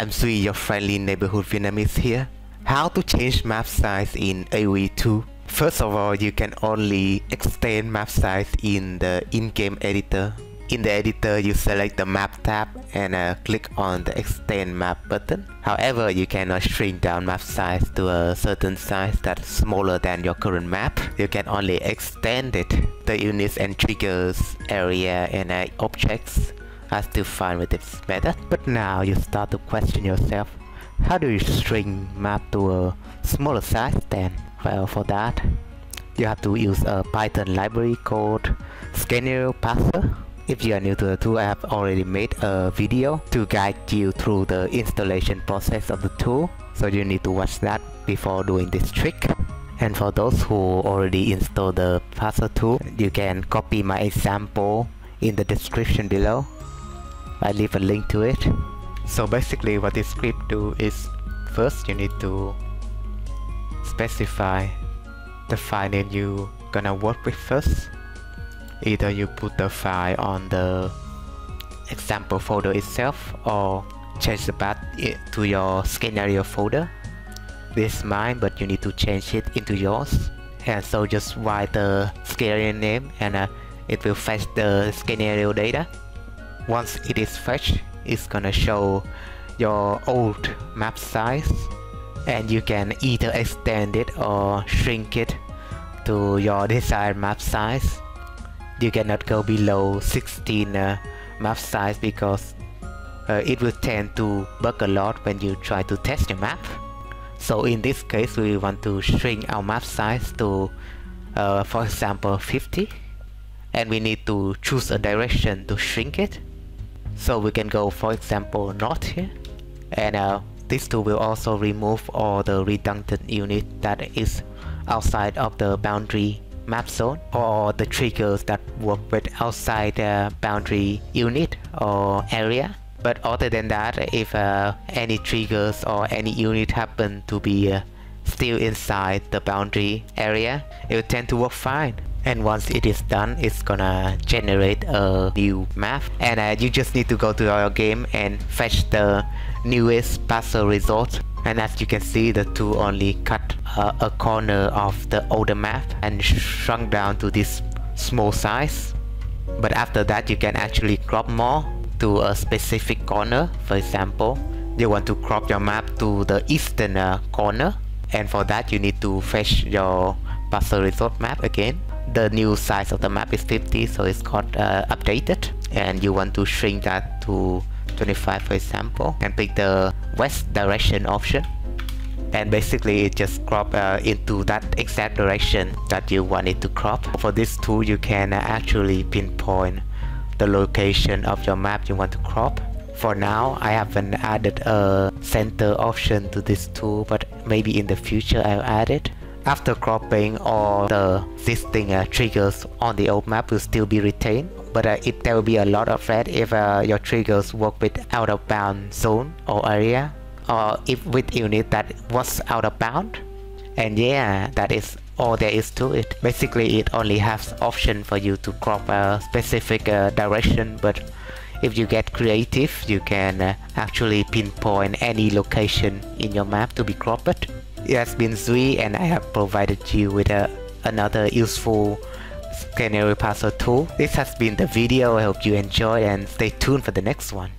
I'm Duy, your friendly neighborhood Vietnamese here. How to change map size in AoE 2? First of all, you can only extend map size in the in-game editor. In the editor, you select the map tab and uh, click on the extend map button. However, you cannot shrink down map size to a certain size that's smaller than your current map. You can only extend it. The units and triggers, area and uh, objects are still fine with this method. But now you start to question yourself, how do you shrink map to a smaller size then? Well, for that, you have to use a Python library called Scenario Parser. If you are new to the tool, I have already made a video to guide you through the installation process of the tool. So you need to watch that before doing this trick. And for those who already installed the parser tool, you can copy my example in the description below. I leave a link to it. So basically what this script do is first you need to specify the file name you gonna work with first. Either you put the file on the example folder itself or change the path to your scenario folder. This is mine but you need to change it into yours. And so just write the scenario name and uh, it will fetch the scenario data once it is fetched it's gonna show your old map size and you can either extend it or shrink it to your desired map size you cannot go below 16 uh, map size because uh, it will tend to bug a lot when you try to test your map. So in this case we want to shrink our map size to uh, for example 50 and we need to choose a direction to shrink it. So we can go for example north here and uh, this tool will also remove all the redundant unit that is outside of the boundary map zone or the triggers that work with outside the boundary unit or area. But other than that, if uh, any triggers or any unit happen to be uh, still inside the boundary area, it will tend to work fine. And once it is done, it's gonna generate a new map. And uh, you just need to go to your game and fetch the newest parser result and as you can see the tool only cut uh, a corner of the older map and shrunk down to this small size. But after that you can actually crop more to a specific corner. For example you want to crop your map to the eastern uh, corner. And for that you need to fetch your parser result map again the new size of the map is 50 so it's got uh, updated and you want to shrink that to 25 for example and pick the west direction option and basically it just crop uh, into that exact direction that you want it to crop. For this tool you can actually pinpoint the location of your map you want to crop. For now I haven't added a center option to this tool but maybe in the future I'll add it. After cropping all the existing uh, triggers on the old map will still be retained but uh, it, there will be a lot of red if uh, your triggers work with out of bound zone or area or if with unit that was out of bound. And yeah that is all there is to it. Basically it only has option for you to crop a specific uh, direction but if you get creative you can uh, actually pinpoint any location in your map to be cropped it has been Duy and I have provided you with a, another useful Scenario Parser tool. This has been the video, I hope you enjoy and stay tuned for the next one.